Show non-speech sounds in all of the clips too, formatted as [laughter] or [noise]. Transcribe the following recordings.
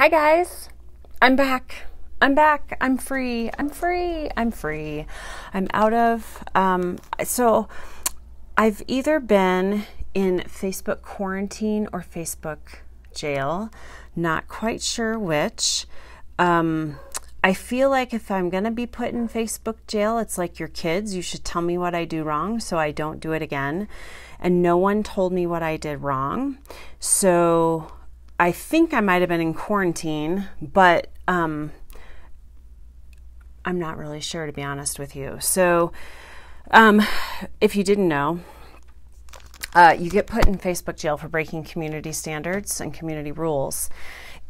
Hi, guys. I'm back. I'm back. I'm free. I'm free. I'm free. I'm out of. Um, so I've either been in Facebook quarantine or Facebook jail. Not quite sure which. Um, I feel like if I'm going to be put in Facebook jail, it's like your kids. You should tell me what I do wrong so I don't do it again. And no one told me what I did wrong. So I think I might have been in quarantine, but um, I'm not really sure to be honest with you. So um, if you didn't know, uh, you get put in Facebook jail for breaking community standards and community rules.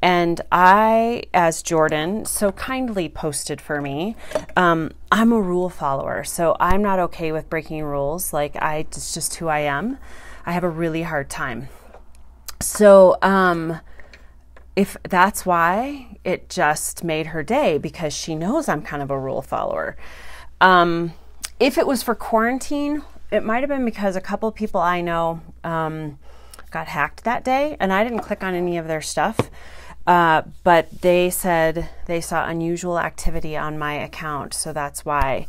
And I, as Jordan so kindly posted for me, um, I'm a rule follower. So I'm not okay with breaking rules. Like, I, it's just who I am. I have a really hard time. So, um, if that's why it just made her day because she knows I'm kind of a rule follower. Um, if it was for quarantine, it might have been because a couple people I know um, got hacked that day, and I didn't click on any of their stuff. Uh, but they said they saw unusual activity on my account, so that's why.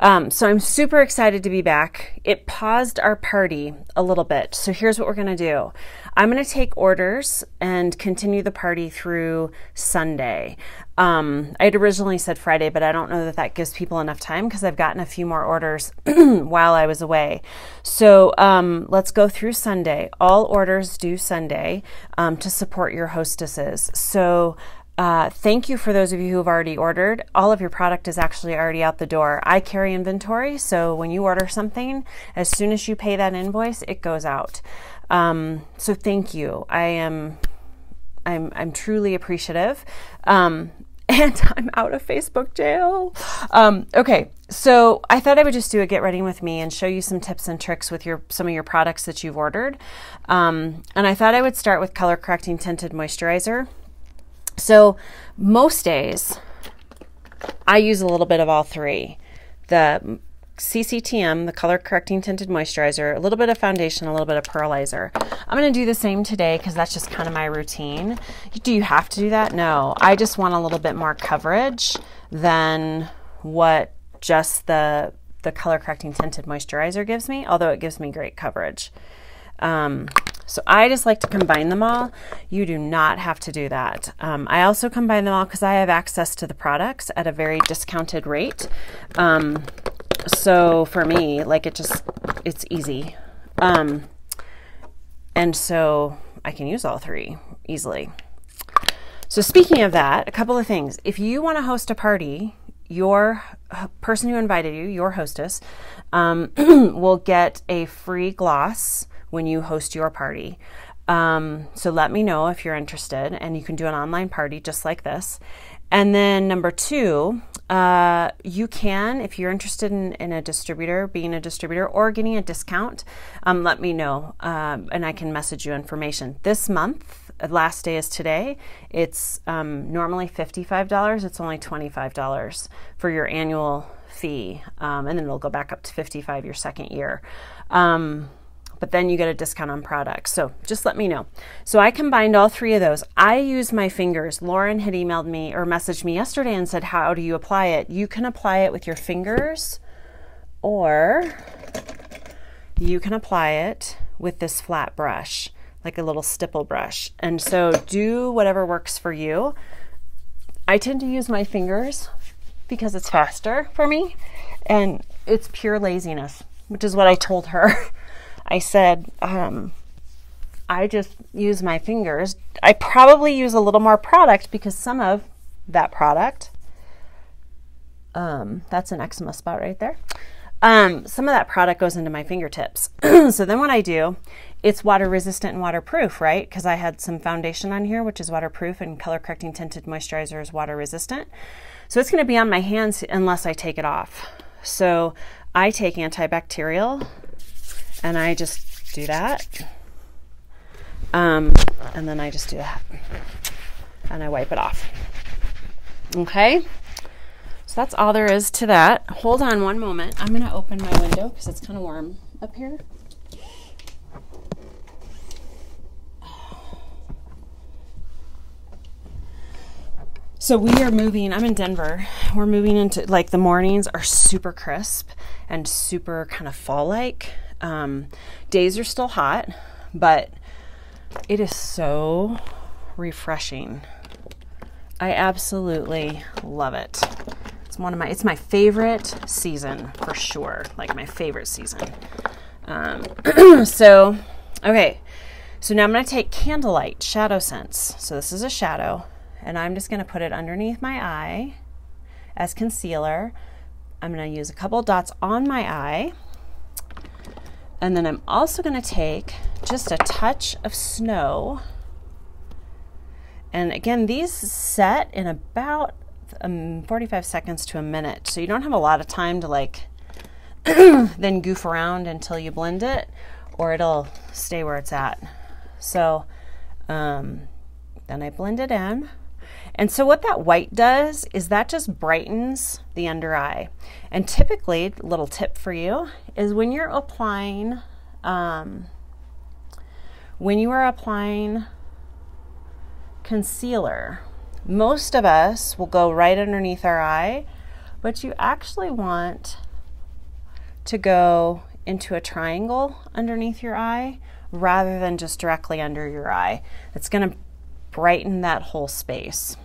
Um, so I'm super excited to be back. It paused our party a little bit. So here's what we're going to do I'm going to take orders and continue the party through Sunday. Um, I had originally said Friday, but I don't know that that gives people enough time because I've gotten a few more orders [clears throat] while I was away. So um, let's go through Sunday. All orders due Sunday um, to support your hostesses. So uh, thank you for those of you who have already ordered. All of your product is actually already out the door. I carry inventory, so when you order something, as soon as you pay that invoice, it goes out. Um, so thank you. I am, I'm, I'm truly appreciative. Um, [laughs] and I'm out of Facebook jail. Um, okay, so I thought I would just do a get ready with me and show you some tips and tricks with your some of your products that you've ordered. Um, and I thought I would start with color correcting tinted moisturizer. So most days, I use a little bit of all three. The CCTM, the color correcting tinted moisturizer, a little bit of foundation, a little bit of pearlizer. I'm going to do the same today because that's just kind of my routine. Do you have to do that? No. I just want a little bit more coverage than what just the the color correcting tinted moisturizer gives me, although it gives me great coverage. Um, so I just like to combine them all. You do not have to do that. Um, I also combine them all because I have access to the products at a very discounted rate. Um, so for me, like it just, it's easy. Um, and so I can use all three easily. So speaking of that, a couple of things. If you want to host a party, your person who invited you, your hostess, um, [clears throat] will get a free gloss when you host your party. Um, so let me know if you're interested, and you can do an online party just like this. And then number two, uh, you can, if you're interested in, in, a distributor, being a distributor, or getting a discount, um, let me know, um, and I can message you information. This month, uh, last day is today. It's um, normally $55. It's only $25 for your annual fee, um, and then it'll go back up to 55 your second year. But then you get a discount on products. So just let me know. So I combined all three of those. I use my fingers. Lauren had emailed me or messaged me yesterday and said, How do you apply it? You can apply it with your fingers or you can apply it with this flat brush, like a little stipple brush. And so do whatever works for you. I tend to use my fingers because it's faster for me and it's pure laziness, which is what I told her. [laughs] I said, um, I just use my fingers. I probably use a little more product because some of that product, um, that's an eczema spot right there. Um, some of that product goes into my fingertips. [clears throat] so then what I do, it's water resistant and waterproof, right? Because I had some foundation on here, which is waterproof, and color correcting tinted moisturizer is water resistant. So it's going to be on my hands unless I take it off. So I take antibacterial and I just do that. Um, and then I just do that. And I wipe it off. Okay? So that's all there is to that. Hold on one moment. I'm going to open my window because it's kind of warm up here. So we are moving, I'm in Denver. We're moving into like the mornings are super crisp and super kind of fall like. Um, days are still hot, but it is so refreshing. I absolutely love it. It's one of my it's my favorite season for sure. Like my favorite season. Um, [clears throat] so okay. So now I'm going to take Candlelight Shadow Sense. So this is a shadow, and I'm just going to put it underneath my eye as concealer. I'm going to use a couple dots on my eye. And then I'm also going to take just a touch of snow. And again, these set in about um, 45 seconds to a minute. So you don't have a lot of time to like [clears throat] then goof around until you blend it or it'll stay where it's at. So um, then I blend it in. And so what that white does is that just brightens the under eye. And typically, little tip for you is when you're applying, um, when you are applying concealer, most of us will go right underneath our eye, but you actually want to go into a triangle underneath your eye rather than just directly under your eye. It's going to brighten that whole space.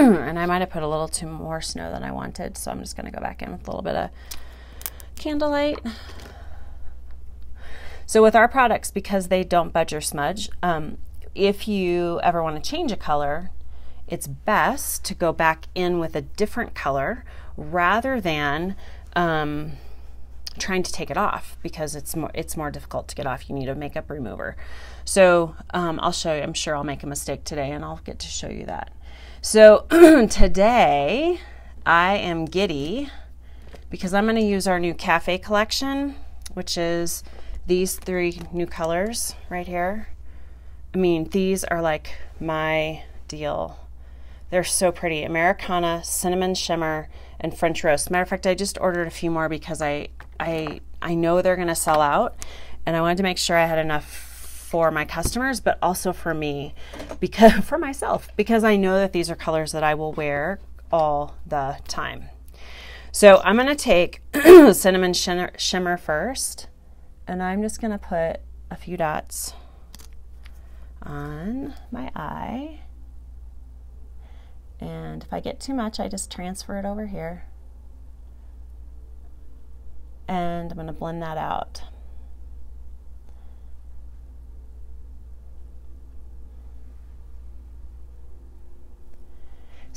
[clears throat] and I might have put a little too more snow than I wanted, so I'm just going to go back in with a little bit of candlelight. So with our products, because they don't budge or smudge, um, if you ever want to change a color, it's best to go back in with a different color rather than um, trying to take it off because it's more it's more difficult to get off. You need a makeup remover. So um, I'll show you. I'm sure I'll make a mistake today, and I'll get to show you that. So [clears throat] today I am giddy because I'm going to use our new cafe collection, which is these three new colors right here. I mean, these are like my deal. They're so pretty. Americana, cinnamon shimmer, and French roast. Matter of fact, I just ordered a few more because I I I know they're gonna sell out, and I wanted to make sure I had enough for my customers, but also for me, because [laughs] for myself, because I know that these are colors that I will wear all the time. So I'm gonna take [clears throat] cinnamon shimmer, shimmer first, and I'm just gonna put a few dots on my eye. And if I get too much, I just transfer it over here. And I'm going to blend that out.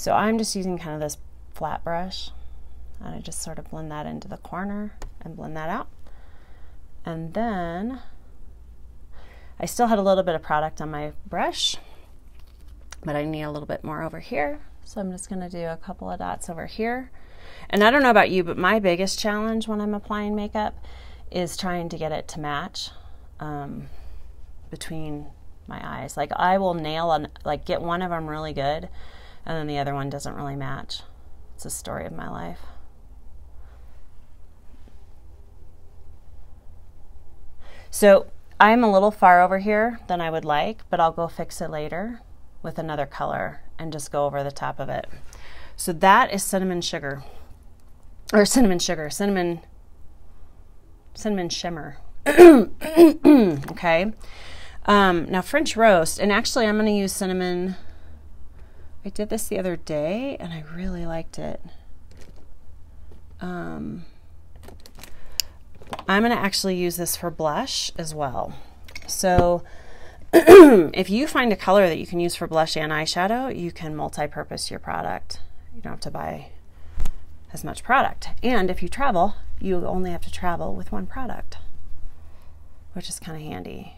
So I'm just using kind of this flat brush and I just sort of blend that into the corner and blend that out. And then I still had a little bit of product on my brush, but I need a little bit more over here. So I'm just going to do a couple of dots over here. And I don't know about you, but my biggest challenge when I'm applying makeup is trying to get it to match um, between my eyes. Like I will nail on, like get one of them really good, and then the other one doesn't really match. It's a story of my life. So I'm a little far over here than I would like, but I'll go fix it later with another color and just go over the top of it. So that is cinnamon sugar, or cinnamon sugar, cinnamon, cinnamon shimmer. [coughs] okay. Um, now French roast, and actually I'm going to use cinnamon. I did this the other day, and I really liked it. Um, I'm going to actually use this for blush as well. So [clears throat] if you find a color that you can use for blush and eyeshadow, you can multi-purpose your product. You don't have to buy as much product. And if you travel, you only have to travel with one product, which is kind of handy.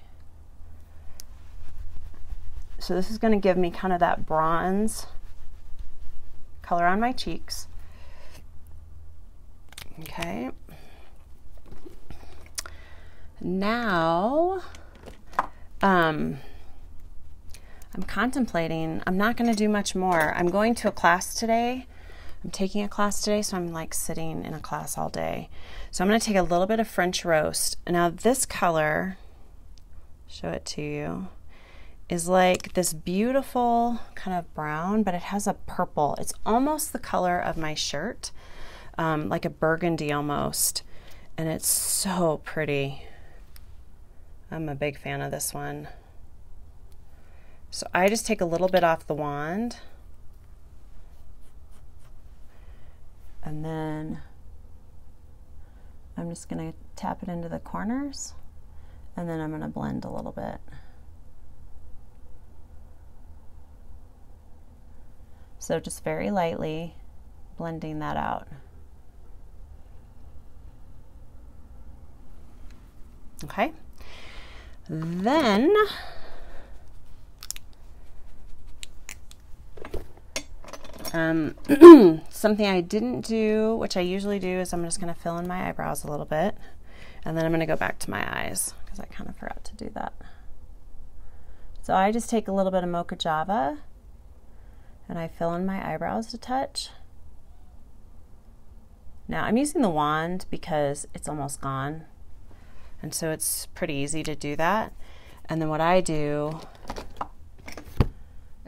So this is going to give me kind of that bronze color on my cheeks. Okay. Now, um, I'm contemplating, I'm not going to do much more. I'm going to a class today. I'm taking a class today, so I'm like sitting in a class all day. So I'm going to take a little bit of French roast. Now, this color, show it to you, is like this beautiful kind of brown, but it has a purple. It's almost the color of my shirt, um, like a burgundy almost. And it's so pretty. I'm a big fan of this one. So I just take a little bit off the wand. And then I'm just going to tap it into the corners. And then I'm going to blend a little bit. So just very lightly blending that out. Okay. Then um, [clears throat] something I didn't do, which I usually do, is I'm just going to fill in my eyebrows a little bit. And then I'm going to go back to my eyes because I kind of forgot to do that. So I just take a little bit of Mocha Java and I fill in my eyebrows a touch. Now I'm using the wand because it's almost gone and so it's pretty easy to do that. And then what I do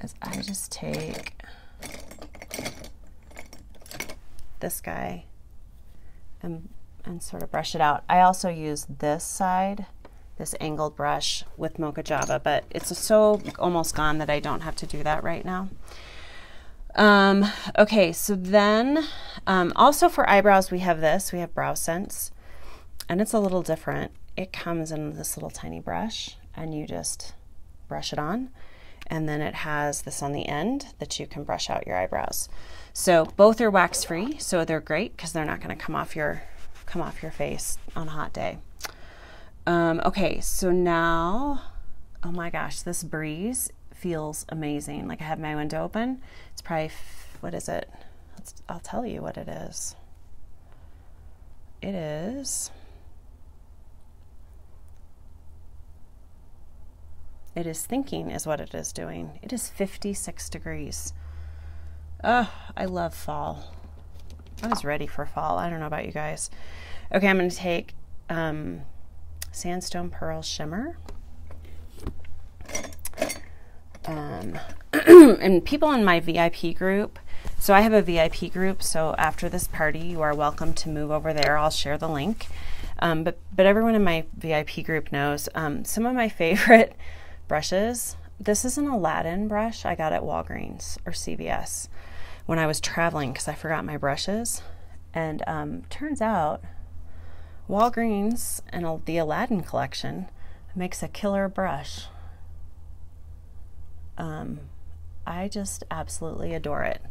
is I just take this guy and, and sort of brush it out. I also use this side, this angled brush with Mocha Java, but it's so almost gone that I don't have to do that right now. Um, okay, so then um, also for eyebrows, we have this. We have Brow Sense, and it's a little different. It comes in this little tiny brush, and you just brush it on. And then it has this on the end that you can brush out your eyebrows. So both are wax free, so they're great because they're not going to come off your come off your face on a hot day. Um, okay, so now, oh my gosh, this breeze feels amazing. Like I have my window open. It's probably, what is it? Let's, I'll tell you what it is. It is, it is thinking is what it is doing. It is 56 degrees. Oh, I love fall. I was ready for fall. I don't know about you guys. Okay, I'm going to take um, Sandstone Pearl Shimmer um, [clears throat] and people in my VIP group. So I have a VIP group. So after this party, you are welcome to move over there. I'll share the link. Um, but but everyone in my VIP group knows um, some of my [laughs] favorite brushes. This is an Aladdin brush I got at Walgreens or CVS when I was traveling because I forgot my brushes. And um, turns out Walgreens and the Aladdin collection makes a killer brush. Um, I just absolutely adore it.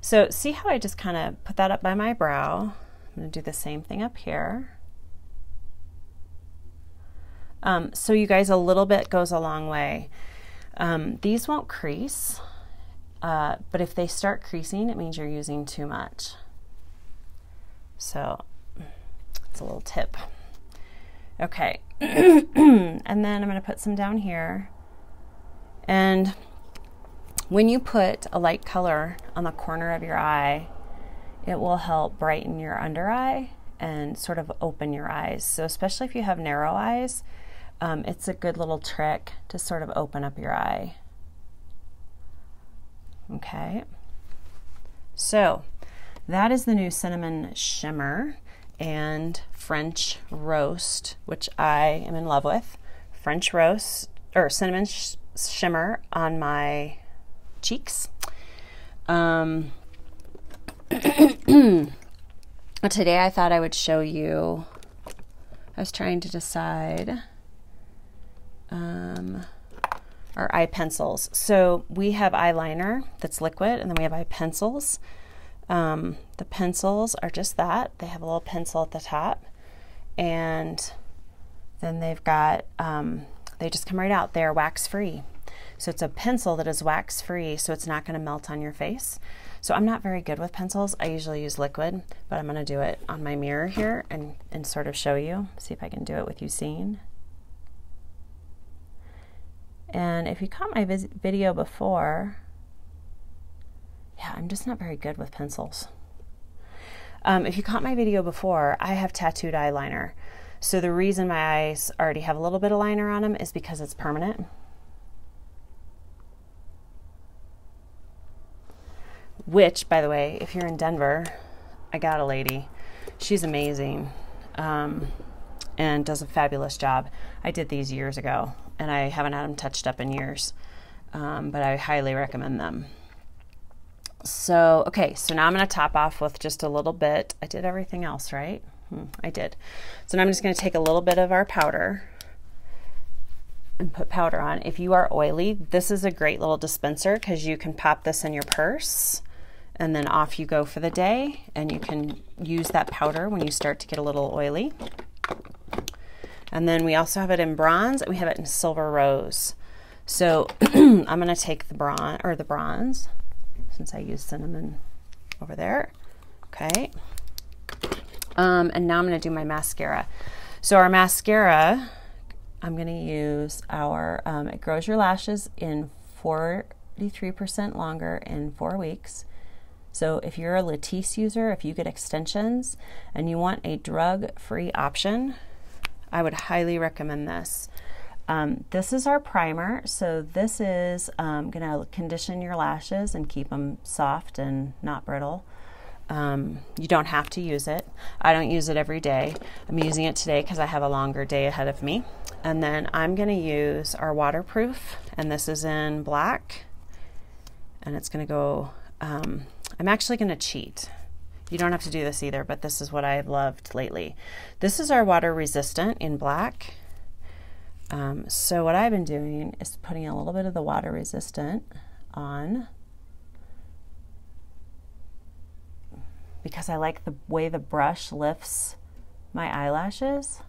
So see how I just kind of put that up by my brow. I'm going to do the same thing up here. Um, so you guys, a little bit goes a long way. Um, these won't crease, uh, but if they start creasing, it means you're using too much. So it's a little tip. Okay, [clears throat] and then I'm going to put some down here. And when you put a light color on the corner of your eye, it will help brighten your under eye and sort of open your eyes. So, especially if you have narrow eyes, um, it's a good little trick to sort of open up your eye. Okay, so that is the new cinnamon shimmer and French roast, which I am in love with. French roast or cinnamon sh shimmer on my cheeks. Um, [clears throat] today I thought I would show you. I was trying to decide um, our eye pencils. So we have eyeliner that's liquid, and then we have eye pencils. Um, the pencils are just that. They have a little pencil at the top, and then they've got um, they just come right out. They're wax free. So it's a pencil that is wax free, so it's not going to melt on your face. So I'm not very good with pencils. I usually use liquid, but I'm going to do it on my mirror here and, and sort of show you. See if I can do it with you seeing. And if you caught my video before, yeah, I'm just not very good with pencils. Um, if you caught my video before, I have tattooed eyeliner. So the reason my eyes already have a little bit of liner on them is because it's permanent. Which, by the way, if you're in Denver, I got a lady. She's amazing um, and does a fabulous job. I did these years ago and I haven't had them touched up in years, um, but I highly recommend them. So, okay, so now I'm going to top off with just a little bit. I did everything else, right? Hmm, I did. So now I'm just going to take a little bit of our powder and put powder on. If you are oily, this is a great little dispenser because you can pop this in your purse and then off you go for the day and you can use that powder when you start to get a little oily. And then we also have it in bronze and we have it in silver rose. So [clears throat] I'm going to take the bronze or the bronze since I use cinnamon over there. Okay. Um, and now I'm going to do my mascara. So our mascara, I'm going to use our, um, it grows your lashes in 43% longer in four weeks. So if you're a Latisse user, if you get extensions and you want a drug-free option, I would highly recommend this. Um, this is our primer. So this is um, going to condition your lashes and keep them soft and not brittle. Um, you don't have to use it. I don't use it every day. I'm using it today because I have a longer day ahead of me. And then I'm going to use our waterproof, and this is in black. And it's going to go, um, I'm actually going to cheat. You don't have to do this either, but this is what I've loved lately. This is our water resistant in black. Um, so what I've been doing is putting a little bit of the water resistant on because I like the way the brush lifts my eyelashes.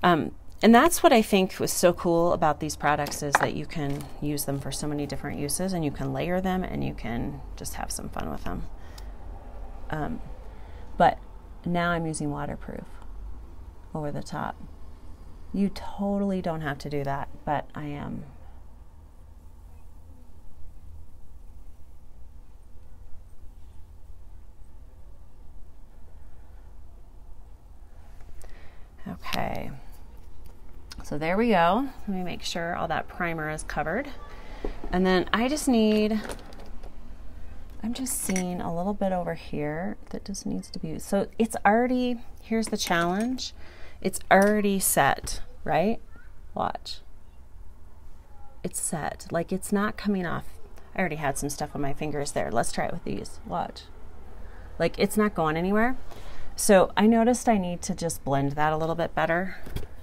Um, and that's what I think was so cool about these products is that you can use them for so many different uses and you can layer them and you can just have some fun with them. Um, but now I'm using waterproof over the top. You totally don't have to do that, but I am. Okay, so there we go. Let me make sure all that primer is covered. And then I just need, I'm just seeing a little bit over here that just needs to be, so it's already, here's the challenge. It's already set, right? Watch. It's set. Like it's not coming off. I already had some stuff on my fingers there. Let's try it with these. Watch. Like it's not going anywhere. So I noticed I need to just blend that a little bit better.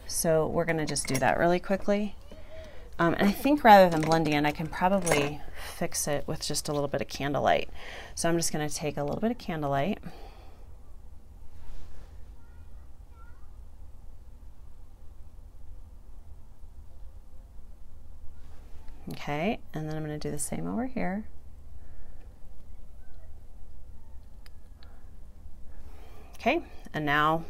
So we're going to just do that really quickly. Um, and I think rather than blending it, I can probably fix it with just a little bit of candlelight. So I'm just going to take a little bit of candlelight. Okay, and then I'm going to do the same over here. Okay, and now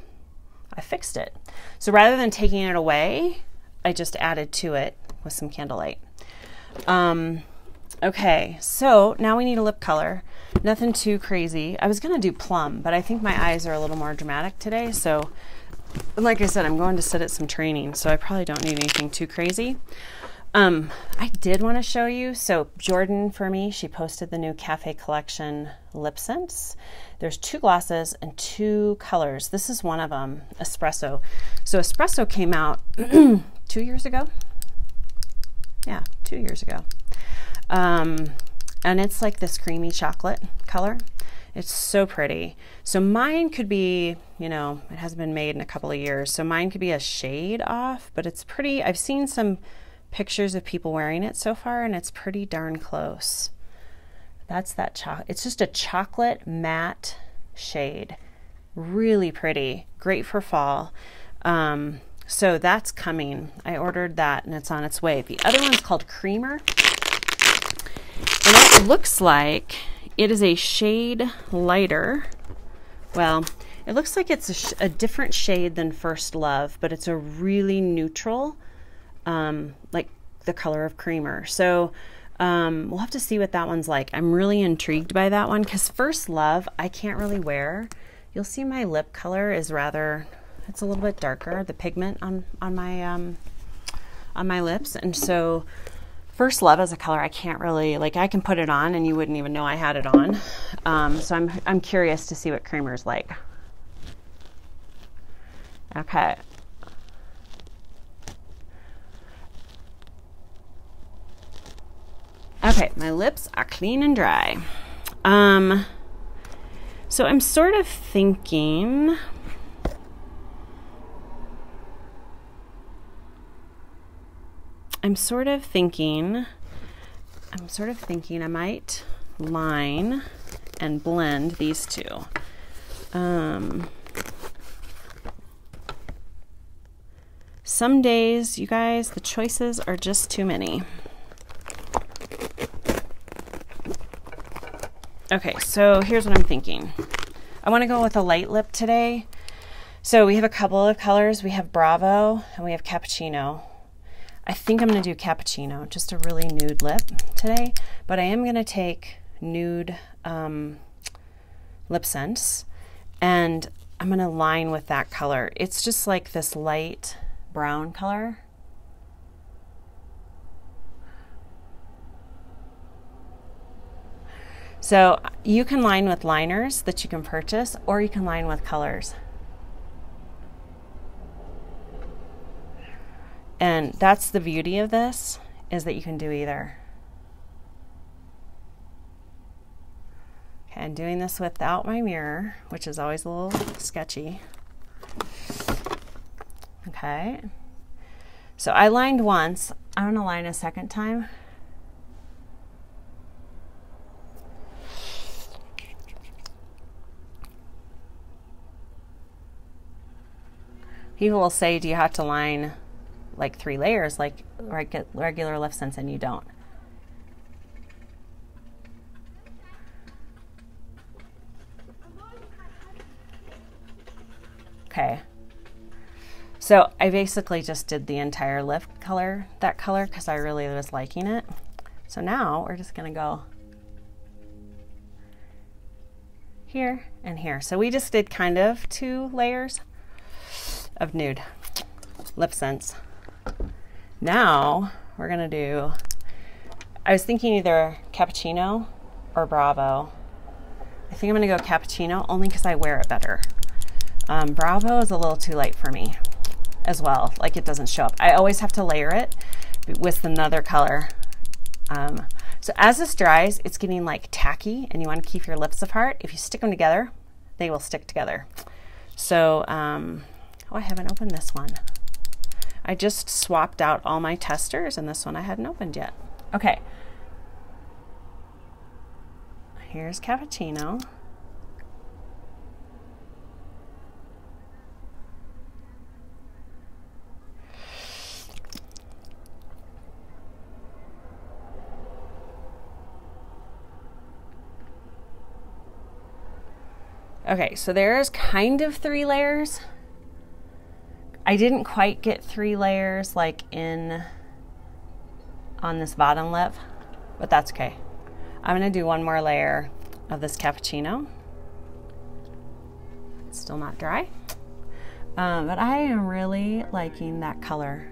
I fixed it. So rather than taking it away, I just added to it with some candlelight. Um, okay, so now we need a lip color. Nothing too crazy. I was going to do plum, but I think my eyes are a little more dramatic today. So, like I said, I'm going to sit at some training, so I probably don't need anything too crazy. Um, I did want to show you. So Jordan, for me, she posted the new Cafe Collection LipSense. There's two glosses and two colors. This is one of them, Espresso. So Espresso came out [clears throat] two years ago. Yeah, two years ago. Um, and it's like this creamy chocolate color. It's so pretty. So mine could be, you know, it hasn't been made in a couple of years. So mine could be a shade off, but it's pretty. I've seen some pictures of people wearing it so far, and it's pretty darn close. That's that chocolate. It's just a chocolate matte shade. Really pretty. Great for fall. Um, so that's coming. I ordered that and it's on its way. The other one's called Creamer. And it looks like it is a shade lighter. Well, it looks like it's a, a different shade than First Love, but it's a really neutral um, like the color of creamer. So um, we'll have to see what that one's like. I'm really intrigued by that one because First Love, I can't really wear. You'll see my lip color is rather, it's a little bit darker, the pigment on, on my, um, on my lips. And so First Love as a color, I can't really like. I can put it on, and you wouldn't even know I had it on. Um, so I'm I'm curious to see what creamer's like. Okay. Okay, my lips are clean and dry. Um, so I'm sort of thinking. I'm sort of thinking. I'm sort of thinking I might line and blend these two. Um, some days, you guys, the choices are just too many. Okay, so here's what I'm thinking. I want to go with a light lip today. So we have a couple of colors. We have Bravo and we have Cappuccino. I think I'm going to do Cappuccino, just a really nude lip today. But I am going to take nude um, LipSense and I'm going to line with that color. It's just like this light brown color. So you can line with liners that you can purchase, or you can line with colors. And that's the beauty of this, is that you can do either. Okay, I'm doing this without my mirror, which is always a little sketchy. Okay. So I lined once. I'm going to line a second time. People will say, Do you have to line like three layers like regular LipSense And you don't. Okay. So I basically just did the entire lift color, that color, because I really was liking it. So now we're just going to go here and here. So we just did kind of two layers of nude LipSense. Now we're gonna do, I was thinking either cappuccino or bravo. I think I'm gonna go cappuccino only because I wear it better. Um, bravo is a little too light for me as well, like it doesn't show up. I always have to layer it with another color. Um, so as this dries, it's getting like tacky and you want to keep your lips apart. If you stick them together, they will stick together. So um, Oh, I haven't opened this one. I just swapped out all my testers and this one I hadn't opened yet. Okay. Here's cappuccino. Okay, so there's kind of three layers. I didn't quite get three layers like in on this bottom lip, but that's okay. I'm gonna do one more layer of this cappuccino. It's still not dry. Um, but I am really liking that color.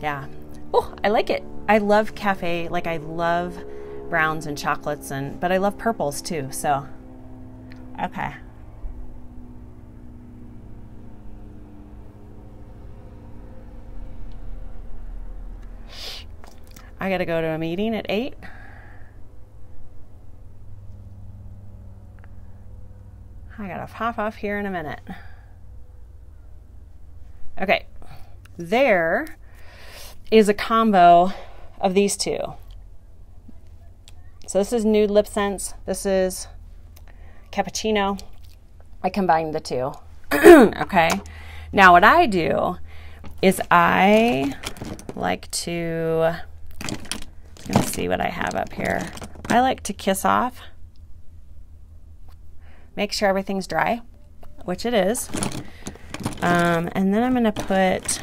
Yeah. Oh, I like it. I love cafe. Like I love browns and chocolates and but I love purples too. So okay. I got to go to a meeting at 8. I got to pop off here in a minute. Okay, there is a combo of these two. So this is Nude Lip Sense. This is Cappuccino. I combined the two. [clears throat] okay. Now what I do is I like to Let's see what I have up here. I like to kiss off. Make sure everything's dry, which it is. Um, and then I'm going to put,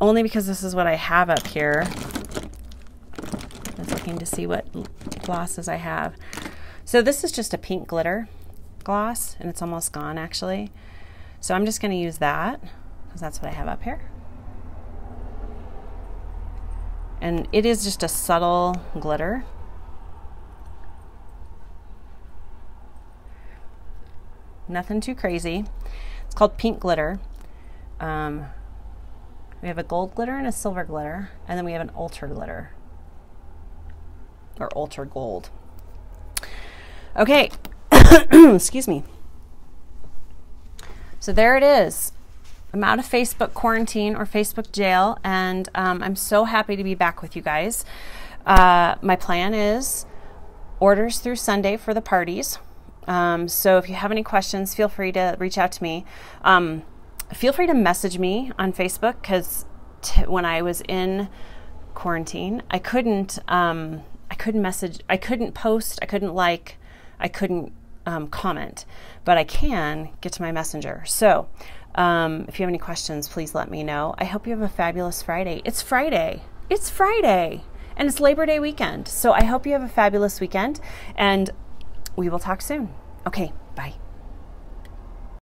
only because this is what I have up here. I was looking to see what glosses I have. So this is just a pink glitter gloss, and it's almost gone actually. So I'm just going to use that, because that's what I have up here. And it is just a subtle glitter. Nothing too crazy. It's called pink glitter. Um, we have a gold glitter and a silver glitter, and then we have an ultra glitter or ultra gold. Okay, [coughs] excuse me. So there it is. I'm out of Facebook quarantine or Facebook jail, and um, I'm so happy to be back with you guys. Uh, my plan is orders through Sunday for the parties. Um, so if you have any questions, feel free to reach out to me. Um, feel free to message me on Facebook because t- when I was in quarantine, I couldn't. Um, I couldn't message. I couldn't post. I couldn't like. I couldn't um, comment, but I can get to my messenger. So, um, if you have any questions, please let me know. I hope you have a fabulous Friday. It's Friday. It's Friday. And it's Labor Day weekend. So I hope you have a fabulous weekend. And we will talk soon. Okay, bye.